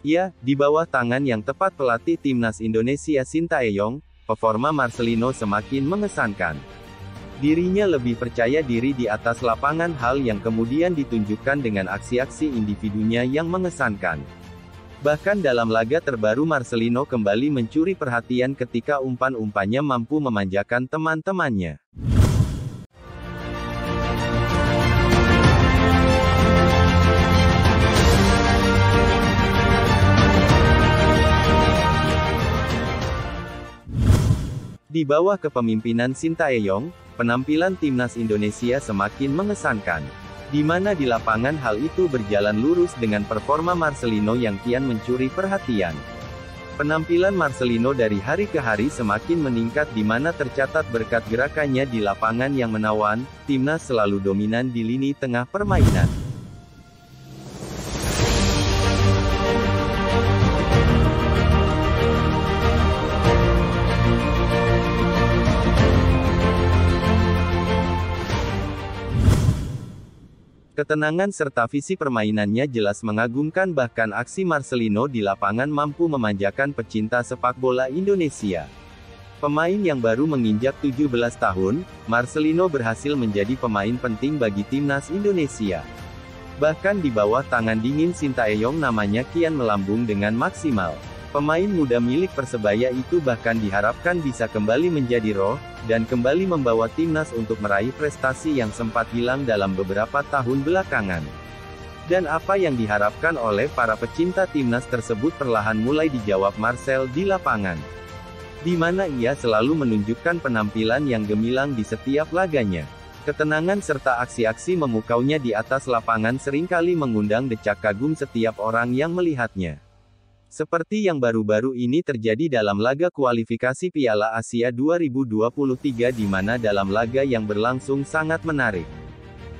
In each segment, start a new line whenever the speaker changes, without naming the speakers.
Ya, di bawah tangan yang tepat pelatih timnas Indonesia Sintayong, performa Marcelino semakin mengesankan. Dirinya lebih percaya diri di atas lapangan hal yang kemudian ditunjukkan dengan aksi-aksi individunya yang mengesankan. Bahkan dalam laga terbaru Marcelino kembali mencuri perhatian ketika umpan-umpannya mampu memanjakan teman-temannya. Di bawah kepemimpinan Sintayong, penampilan timnas Indonesia semakin mengesankan. Di mana di lapangan hal itu berjalan lurus dengan performa Marcelino yang kian mencuri perhatian. Penampilan Marcelino dari hari ke hari semakin meningkat di mana tercatat berkat gerakannya di lapangan yang menawan, timnas selalu dominan di lini tengah permainan. Ketenangan serta visi permainannya jelas mengagumkan bahkan aksi Marcelino di lapangan mampu memanjakan pecinta sepak bola Indonesia. Pemain yang baru menginjak 17 tahun, Marcelino berhasil menjadi pemain penting bagi timnas Indonesia. Bahkan di bawah tangan dingin Sintayong namanya kian melambung dengan maksimal. Pemain muda milik Persebaya itu bahkan diharapkan bisa kembali menjadi roh, dan kembali membawa timnas untuk meraih prestasi yang sempat hilang dalam beberapa tahun belakangan. Dan apa yang diharapkan oleh para pecinta timnas tersebut perlahan mulai dijawab Marcel di lapangan. Di mana ia selalu menunjukkan penampilan yang gemilang di setiap laganya. Ketenangan serta aksi-aksi memukaunya di atas lapangan sering kali mengundang decak kagum setiap orang yang melihatnya. Seperti yang baru-baru ini terjadi dalam laga kualifikasi Piala Asia 2023 di mana dalam laga yang berlangsung sangat menarik.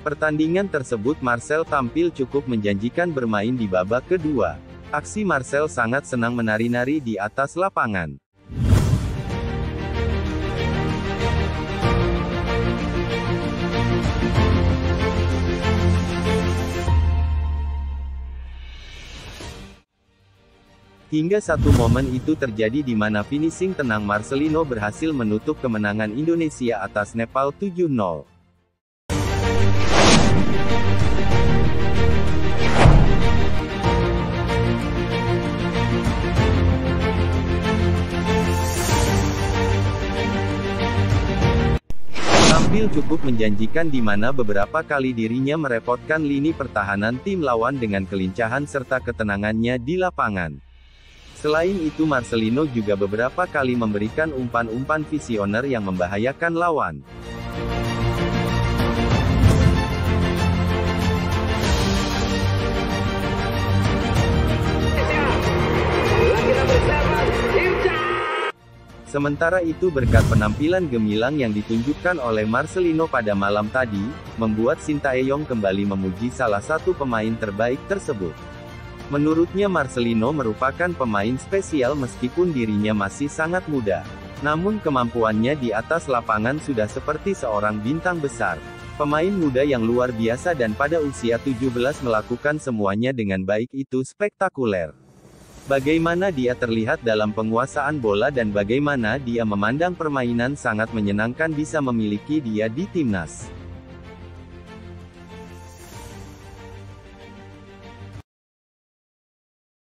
Pertandingan tersebut Marcel tampil cukup menjanjikan bermain di babak kedua. Aksi Marcel sangat senang menari-nari di atas lapangan. Hingga satu momen itu terjadi di mana finishing tenang Marcelino berhasil menutup kemenangan Indonesia atas Nepal 7-0. Tampil cukup menjanjikan di mana beberapa kali dirinya merepotkan lini pertahanan tim lawan dengan kelincahan serta ketenangannya di lapangan. Selain itu Marcelino juga beberapa kali memberikan umpan-umpan visioner yang membahayakan lawan. Sementara itu berkat penampilan gemilang yang ditunjukkan oleh Marcelino pada malam tadi, membuat Sintayong kembali memuji salah satu pemain terbaik tersebut. Menurutnya Marcelino merupakan pemain spesial meskipun dirinya masih sangat muda. Namun kemampuannya di atas lapangan sudah seperti seorang bintang besar. Pemain muda yang luar biasa dan pada usia 17 melakukan semuanya dengan baik itu spektakuler. Bagaimana dia terlihat dalam penguasaan bola dan bagaimana dia memandang permainan sangat menyenangkan bisa memiliki dia di timnas.